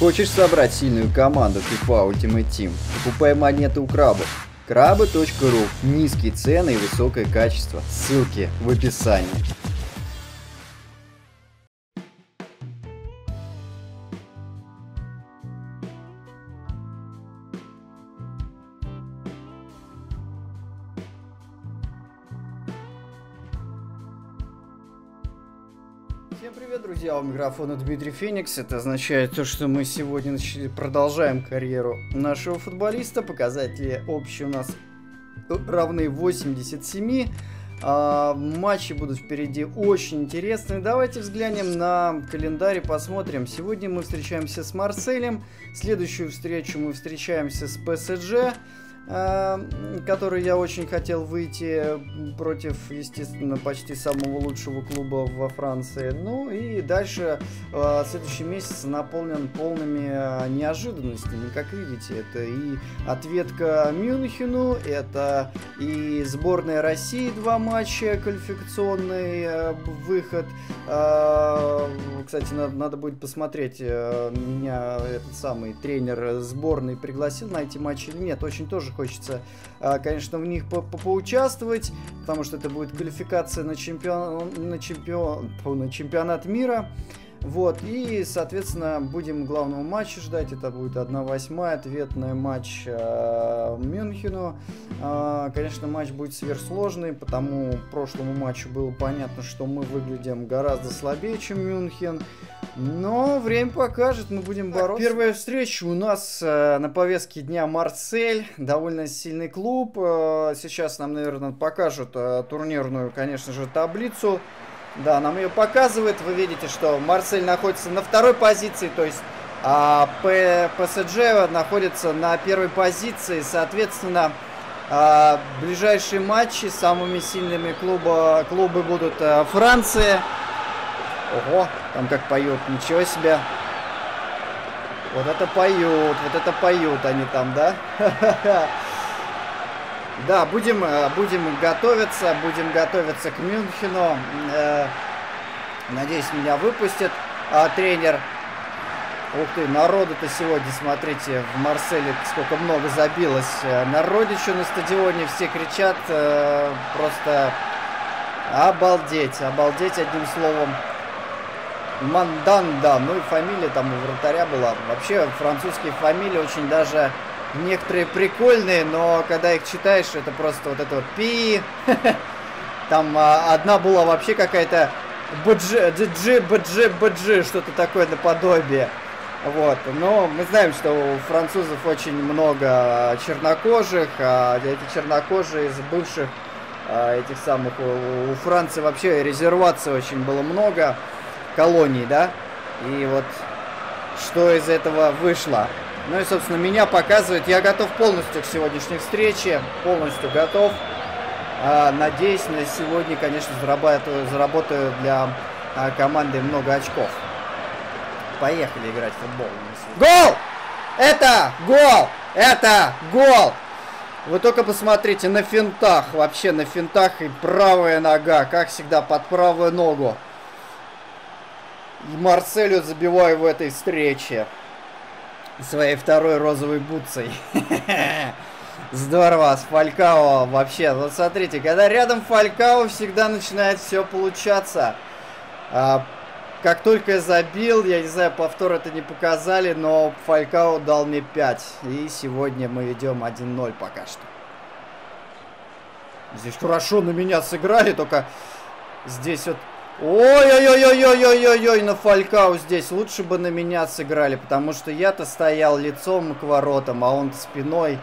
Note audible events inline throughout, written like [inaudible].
Хочешь собрать сильную команду FIFA Ultimate Team? Покупай монеты у крабов. Крабы.ру. Низкие цены и высокое качество. Ссылки в описании. У микрофона Дмитрий Феникс. Это означает то, что мы сегодня продолжаем карьеру нашего футболиста. Показатели общие у нас равны 87. А, матчи будут впереди очень интересные. Давайте взглянем на календарь и посмотрим. Сегодня мы встречаемся с Марселем. Следующую встречу мы встречаемся с ПСЖ. Эм, который я очень хотел выйти против, естественно, почти самого лучшего клуба во Франции. Ну и дальше э, следующий месяц наполнен полными э, неожиданностями. Как видите, это и ответка Мюнхену, это и сборная России два матча, квалификационный э, выход. Кстати, надо, надо будет посмотреть, меня этот самый тренер сборной пригласил на эти матчи или нет. Очень тоже хочется, а, конечно, в них -по поучаствовать, потому что это будет квалификация на, чемпион, на, чемпион, на чемпионат мира. Вот, и, соответственно, будем главного матча ждать. Это будет 1-8, ответный матч э, Мюнхену. Э, конечно, матч будет сверхсложный, потому прошлому матчу было понятно, что мы выглядим гораздо слабее, чем Мюнхен. Но время покажет, мы будем бороться. Первая встреча у нас э, на повестке дня Марсель. Довольно сильный клуб. Э, сейчас нам, наверное, покажут э, турнирную, конечно же, таблицу. Да, нам ее показывает. Вы видите, что Марсель находится на второй позиции, то есть а, ПСЖ находится на первой позиции. Соответственно, а, ближайшие матчи самыми сильными клуба, клубы будут а, Франция. Ого, там как поют, ничего себе. Вот это поют, вот это поют они там, да? [laughs] Да, будем, э, будем готовиться, будем готовиться к Мюнхену. Э, надеюсь, меня выпустит а, тренер. Ух ты, народу-то сегодня, смотрите, в Марселе сколько много забилось. Э, народищу на стадионе, все кричат, просто обалдеть, обалдеть одним словом. Манданда, ну и фамилия там у вратаря была. Вообще французские фамилии очень даже некоторые прикольные, но когда их читаешь, это просто вот это вот пи. [laughs] Там а, одна была вообще какая-то бджи, джи, бджи, бджи, что-то такое наподобие. Вот, но мы знаем, что у французов очень много чернокожих, а эти чернокожие из бывших а, этих самых, у, у Франции вообще резервации очень было много, колоний, да, и вот что из этого вышло. Ну и, собственно, меня показывает. Я готов полностью к сегодняшней встрече. Полностью готов. А, надеюсь, на сегодня, конечно, заработаю, заработаю для а, команды много очков. Поехали играть в футбол. Гол! Это гол! Это гол! Вы только посмотрите на финтах. Вообще на финтах и правая нога. Как всегда, под правую ногу. И Марселю забиваю в этой встрече своей второй розовой бутсой. [laughs] Здорово, с Фалькао вообще. Вот смотрите, когда рядом Фалькао, всегда начинает все получаться. А, как только я забил, я не знаю, повтор это не показали, но Фалькао дал мне 5. И сегодня мы ведем 1-0 пока что. Здесь хорошо на меня сыграли, только здесь вот Ой-ой-ой-ой-ой-ой-ой, на Фалькау здесь. Лучше бы на меня сыграли, потому что я-то стоял лицом к воротам, а он спиной.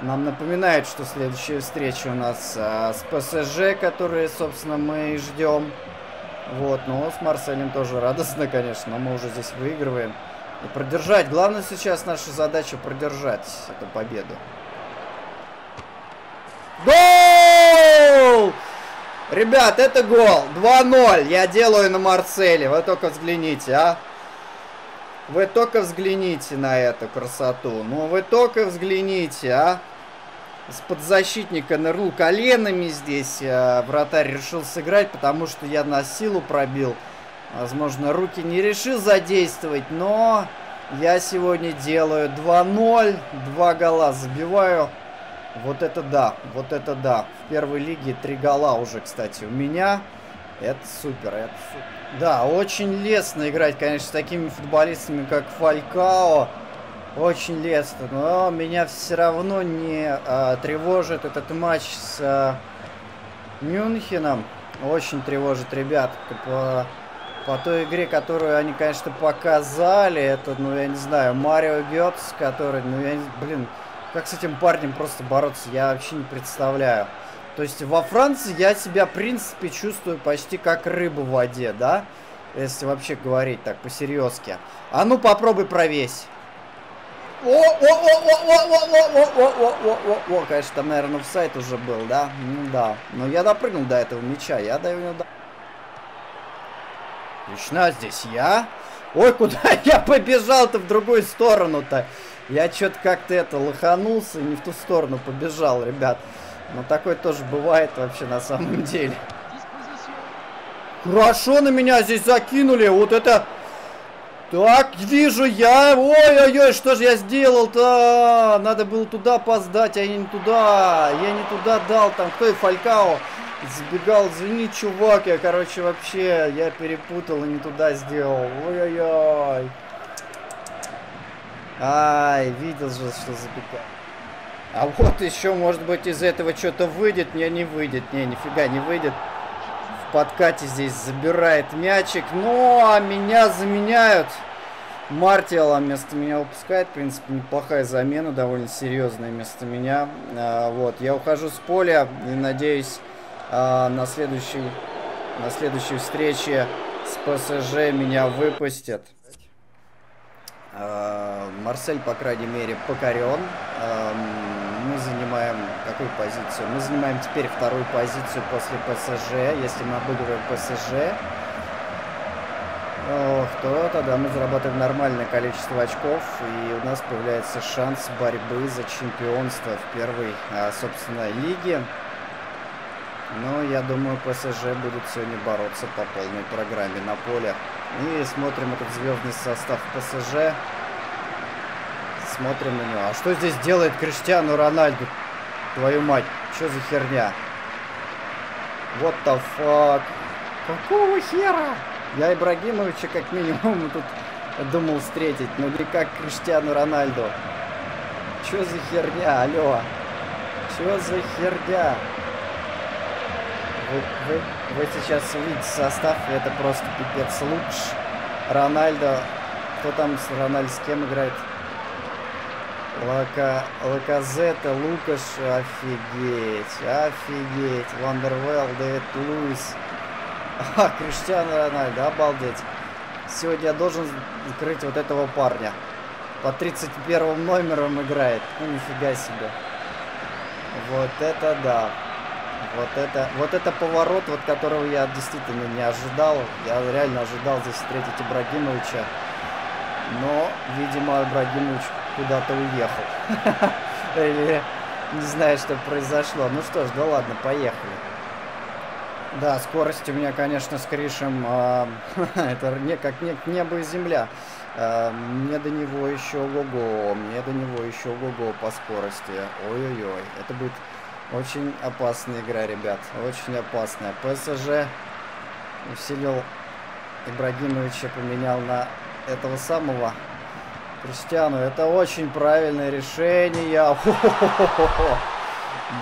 Нам напоминает, что следующая встреча у нас а, с ПСЖ, которые, собственно, мы ждем. Вот, но с Марселем тоже радостно, конечно, но мы уже здесь выигрываем. И продержать. Главное сейчас наша задача продержать эту победу. Гол! Ребят, это гол. 2-0. Я делаю на Марселе. Вы только взгляните, а. Вы только взгляните на эту красоту. Ну, вы только взгляните, а. С-под защитника нырнул коленами здесь. А, вратарь решил сыграть, потому что я на силу пробил. Возможно, руки не решил задействовать, но Я сегодня делаю 2-0, два гола забиваю. Вот это да, вот это да. В первой лиге три гола уже, кстати, у меня. Это супер, это супер. Да, очень лестно играть, конечно, с такими футболистами, как Фалькао. Очень лестно, но меня все равно не а, тревожит этот матч с а, Мюнхеном. Очень тревожит ребят. По, по той игре, которую они, конечно, показали, это, ну, я не знаю, Марио Гетс, который, ну, я не, блин, как с этим парнем просто бороться, я вообще не представляю. То есть во Франции я себя, в принципе, чувствую почти как рыба в воде, да? Если вообще говорить так по-серьезки. А ну попробуй провесь. О, конечно, там, наверное, сайт уже был, да? Ну да. Но я допрыгнул до этого мяча, я до него... Лично здесь я? Ой, куда я побежал-то в другую сторону-то? Я что-то как-то это лоханулся и не в ту сторону побежал, ребят. Но такое тоже бывает вообще на самом деле. Хорошо на меня здесь закинули. Вот это... Так, вижу я. Ой-ой-ой, что же я сделал-то? Надо было туда поздать, а я не туда. Я не туда дал. Там кто и Фалькао забегал. Извини, чувак, я, короче, вообще, я перепутал и не туда сделал. Ой-ой-ой. Ай, видел же, что забегал. А вот еще, может быть, из этого что-то выйдет. Не, не выйдет. Не, нифига не выйдет. В подкате здесь забирает мячик. Но а меня заменяют. Мартиала вместо меня выпускает. В принципе, неплохая замена. Довольно серьезная вместо меня. А, вот, я ухожу с поля. И надеюсь, а, на, следующей, на следующей встрече с ПСЖ меня выпустят. А, Марсель, по крайней мере, покорен. Мы занимаем какую позицию? Мы занимаем теперь вторую позицию после ПСЖ, если мы обыгрываем ПСЖ. То тогда мы зарабатываем нормальное количество очков, и у нас появляется шанс борьбы за чемпионство в первой, а, собственно, лиге. Но я думаю, ПСЖ будут сегодня бороться по полной программе на поле. И смотрим этот звездный состав ПСЖ. Смотрим на него. А что здесь делает Криштиану Рональду? Твою мать, что за херня? What the fuck? Какого хера? Я Ибрагимовича как минимум тут думал встретить, но не как Криштиану Рональду. Что за херня, алло? Что за херня? Вы, вы, вы сейчас увидите состав, это просто пипец луч. Рональдо. Кто там с Рональдо с кем играет? Лака... Лаказетт, Лукаш, офигеть, офигеть. Ван дер Вил, Дэвид Луис. [laughs] А, Криштиану Рональдо, обалдеть. Сегодня я должен закрыть вот этого парня. По 31 номерам играет. Ну, нифига себе. Вот это да. Вот это, вот это поворот, вот которого я действительно не ожидал. Я реально ожидал здесь встретить Ибрагимовича. Но, видимо, Ибрагимович куда-то уехал. [laughs] Или не знаю, что произошло. Ну что ж, да ладно, поехали. Да, скорость у меня, конечно, с Кришем, э, [laughs] это не, как не, небо и земля. Э, мне до него еще ого-го, мне до него еще ого-го по скорости. Ой-ой-ой, это будет очень опасная игра, ребят, очень опасная. ПСЖ усилил Ибрагимовича, поменял на этого самого Криштиану. Это очень правильное решение.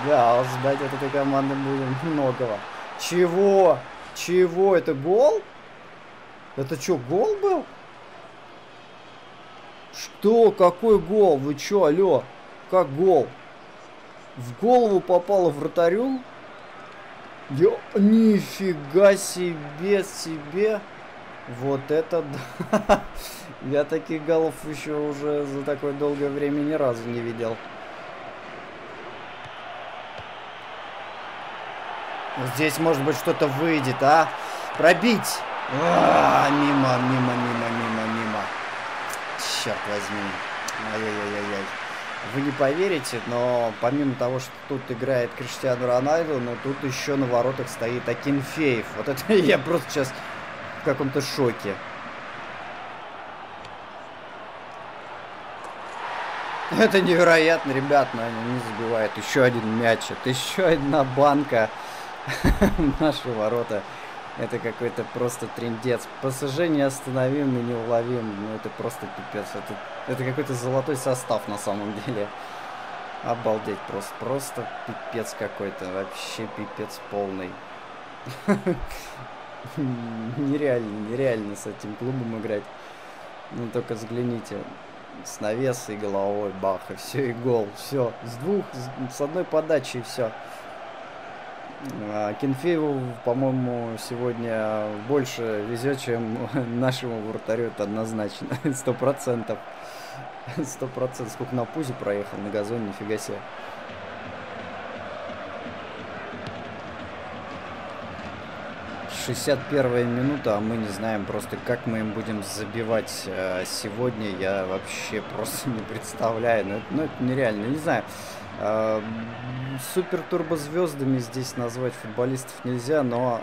Да, ждать от этой команды будем многого. Чего? Чего? Это гол? Это что, гол был? Что? Какой гол? Вы что, алло? Как гол? В голову попало вратарю? Ё, нифига себе, себе. Вот это да. [laughs] Я таких голов еще уже за такое долгое время ни разу не видел. Здесь, может быть, что-то выйдет, а? Пробить! А, мимо, мимо, мимо, мимо, мимо. Черт возьми. Ай-яй-яй-яй. Вы не поверите, но помимо того, что тут играет Криштиану Рональду, но тут еще на воротах стоит Акинфеев. Вот это [laughs] я просто сейчас в каком-то шоке. Это невероятно, ребят, но они не забивают еще один мяч. Это [laughs] еще одна банка [laughs] в наши ворота. Это какой-то просто трендец. ПСЖ неостановим и неуловим. Ну это просто пипец. Это, это какой-то золотой состав на самом деле. Обалдеть просто. Просто пипец какой-то. Вообще пипец полный. [laughs] Нереально, нереально с этим клубом играть. Ну только взгляните. С навеса и головой, бах, и все, и гол. Все, с двух, с, одной подачи и все. А, Кенфееву, по-моему, сегодня больше везет, чем [laughs] нашему вратарю, это однозначно, [laughs] сто процентов. [laughs] Сто процентов. Сколько на пузе проехал на газоне, нифига себе. 61 минута, а мы не знаем просто, как мы им будем забивать э, сегодня. Я вообще просто не представляю. Ну, это, ну, это нереально. Не знаю. Э, супер турбозвездами здесь назвать футболистов нельзя, но,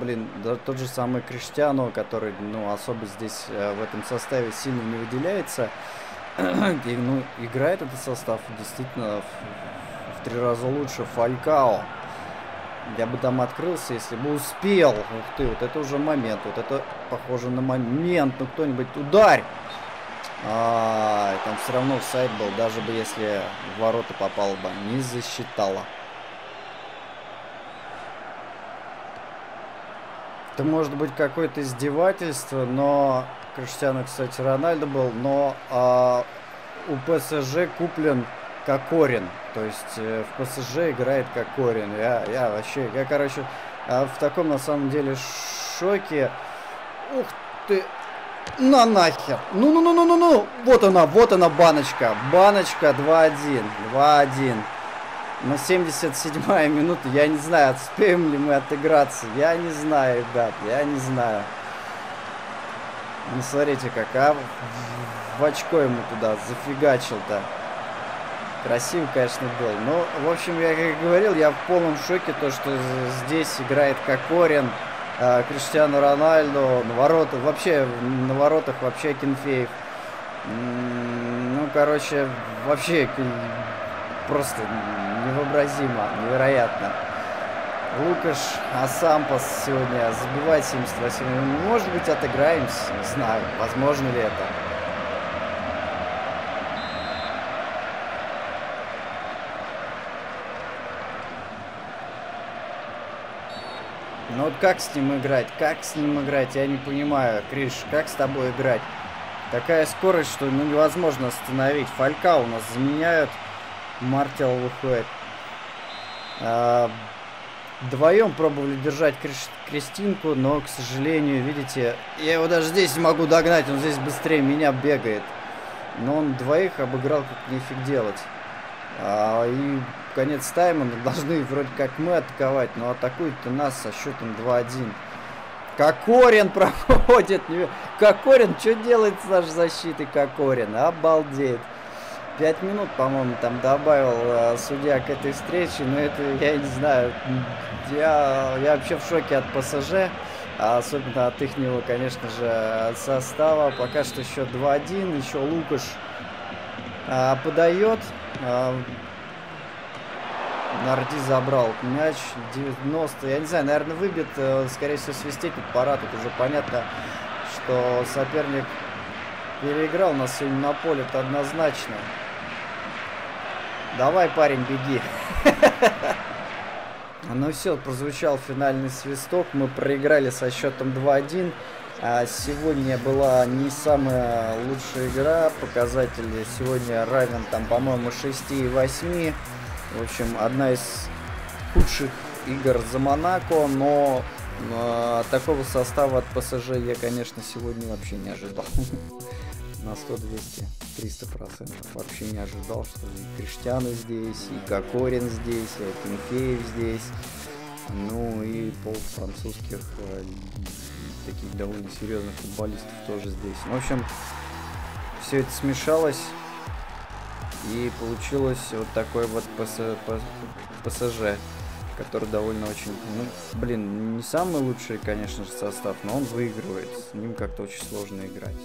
блин, да, тот же самый Криштиану, который, ну, особо здесь э, в этом составе сильно не выделяется, [clears throat] и, ну, играет этот состав действительно в, в три раза лучше Фалькао. Я бы там открылся, если бы успел. Ух ты, вот это уже момент. Вот это похоже на момент. Ну кто-нибудь ударь! А, там все равно сайт был, даже бы если в ворота попал бы. Не засчитала. Это может быть какое-то издевательство, но... Криштиану, кстати, Рональдо был, но а, у ПСЖ куплен Кокорин. То есть э, в ПСЖ играет Кокорин. Я, я вообще, я, короче, э, в таком на самом деле шоке. Ух ты! На нахер! Ну-ну-ну-ну-ну-ну! Вот она, вот она баночка. Баночка 2-1. 2-1. На 77-я минута. Я не знаю, успеем ли мы отыграться. Я не знаю, ребят. Я не знаю. Ну, смотрите, как, а? В очко ему туда зафигачил-то. Красиво, конечно, был. Но, в общем, я как говорил, я в полном шоке, то, что здесь играет Кокорин, э, Криштиану Рональду, на воротах, вообще, на воротах вообще Кенфеев. Ну, короче, вообще просто невообразимо, невероятно. Лукаш Асампас сегодня забивает 78. Может быть, отыграемся, не знаю, возможно ли это. Как с ним играть? Как с ним играть? Я не понимаю. Криш, как с тобой играть? Такая скорость, что ну, невозможно остановить. Фалька у нас заменяют. Мартел выходит. А, вдвоем пробовали держать Кристинку, но, к сожалению, видите, я его даже здесь не могу догнать. Он здесь быстрее меня бегает. Но он двоих обыграл, как нефиг делать. А, и конец тайма должны вроде как мы атаковать, но атакуют-то нас со счетом 2-1. Кокорин [laughs] проходит. Кокорин, что делает с нашей защитой Кокорин? Обалдеть. Пять минут, по-моему, там добавил э, судья к этой встрече, но это, я не знаю, я, я вообще в шоке от ПСЖ, а особенно от их, конечно же, состава. Пока что счет 2-1, еще Лукаш а, подает. А, Нарди забрал мяч. 90. Я не знаю, наверное, выбит. Э, скорее всего, свистеть тут пора. Тут уже понятно, что соперник переиграл нас сегодня на поле. Это однозначно. Давай, парень, беги. [laughs] Ну все, прозвучал финальный свисток. Мы проиграли со счетом 2-1. А сегодня была не самая лучшая игра. Показатель сегодня равен, там, по-моему, 6 и 8. В общем, одна из худших игр за Монако, но э, такого состава от ПСЖ я, конечно, сегодня вообще не ожидал. [laughs] На 100, 200, 300 процентов. Вообще не ожидал, что и Криштиану здесь, и Кокорин здесь, и Кенфеев здесь. Ну и пол французских э, таких довольно серьезных футболистов тоже здесь. В общем, все это смешалось. И получилось вот такой вот ПСЖ, который довольно очень, ну, блин, не самый лучший, конечно же, состав, но он выигрывает. С ним как-то очень сложно играть.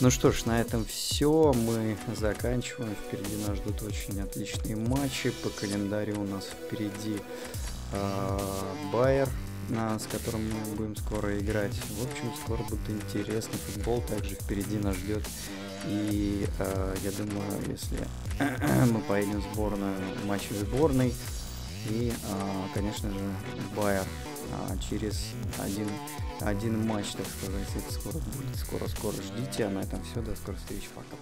Ну что ж, на этом все. Мы заканчиваем. Впереди нас ждут очень отличные матчи. По календарю у нас впереди э, Байер, э, с которым мы будем скоро играть. В общем, скоро будет интересный футбол. Также впереди нас ждет. И э, я думаю, если [clears throat] мы поедем в сборную, в сборной. И, э, конечно же, Байер а, через один, один матч, так сказать. Это скоро будет. Скоро-скоро ждите. А на этом все. До скорых встреч. Пока-пока.